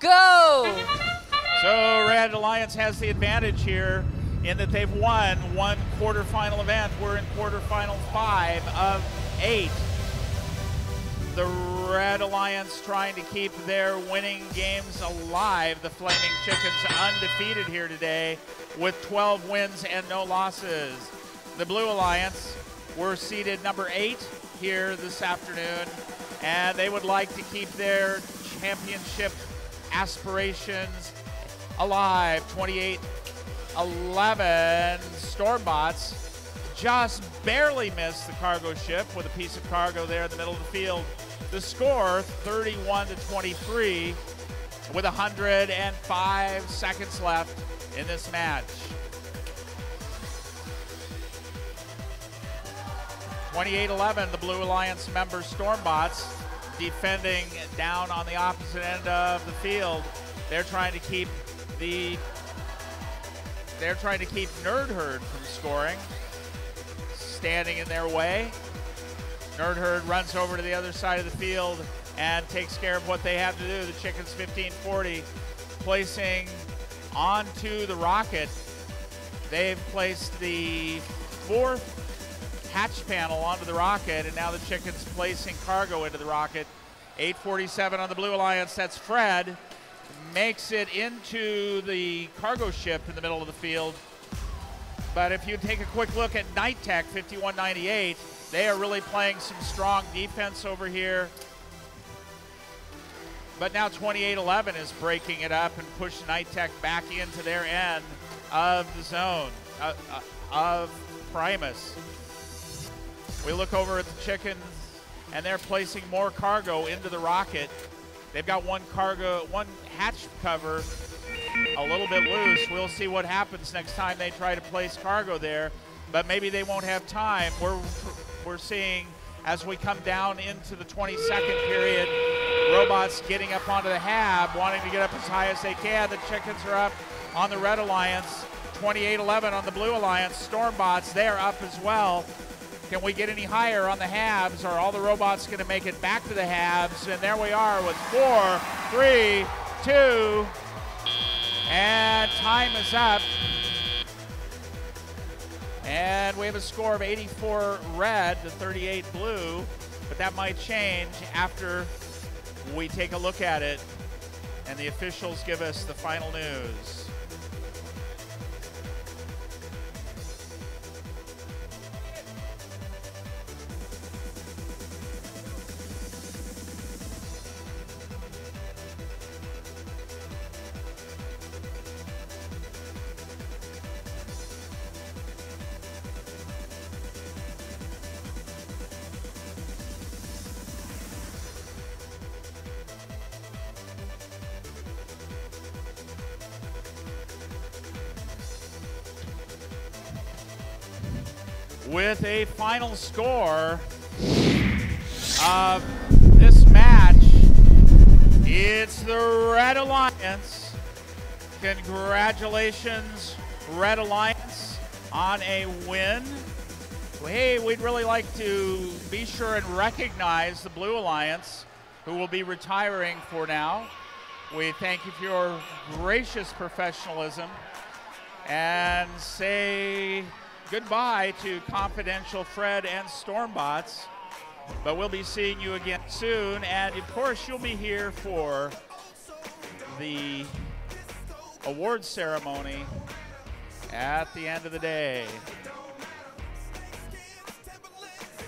go. So Red Alliance has the advantage here in that they've won one quarterfinal event. We're in quarterfinal five of eight. The Red Alliance trying to keep their winning games alive. The Flaming Chickens undefeated here today with 12 wins and no losses. The Blue Alliance were seated number eight here this afternoon, and they would like to keep their championship aspirations alive. 28 11. Stormbots just barely missed the cargo ship with a piece of cargo there in the middle of the field. The score 31 to 23 with 105 seconds left in this match. 28-11, the Blue Alliance member Stormbots defending down on the opposite end of the field. They're trying to keep the they're trying to keep Nerd Herd from scoring. Standing in their way. Nerd Herd runs over to the other side of the field and takes care of what they have to do. The Chickens 1540 placing onto the rocket. They've placed the fourth hatch panel onto the rocket, and now the Chickens placing cargo into the rocket. 847 on the Blue Alliance. That's PHRED makes it into the cargo ship in the middle of the field. But if you take a quick look at Night Tech 5198, they are really playing some strong defense over here. But now 2811 is breaking it up and pushing Night Tech back into their end of the zone uh, uh, of Primus. We look over at the chickens, and they're placing more cargo into the rocket. They've got one cargo, one hatch cover a little bit loose. We'll see what happens next time they try to place cargo there, but maybe they won't have time. We're, we're seeing as we come down into the 22nd period, robots getting up onto the hab, wanting to get up as high as they can. The chickens are up on the Red Alliance, 28-11 on the Blue Alliance. Stormbots, they're up as well. Can we get any higher on the habs? Are all the robots going to make it back to the habs? And there we are with four, three, two, and time is up. And we have a score of 84 red to 38 blue, but that might change after we take a look at it and the officials give us the final news. With a final score of this match. It's the Red Alliance. Congratulations, Red Alliance, on a win. Hey, we'd really like to be sure and recognize the Blue Alliance, who will be retiring for now. We thank you for your gracious professionalism and say goodbye to Confidential PHRED and Stormbots. But we'll be seeing you again soon. And of course, you'll be here for the award ceremony at the end of the day.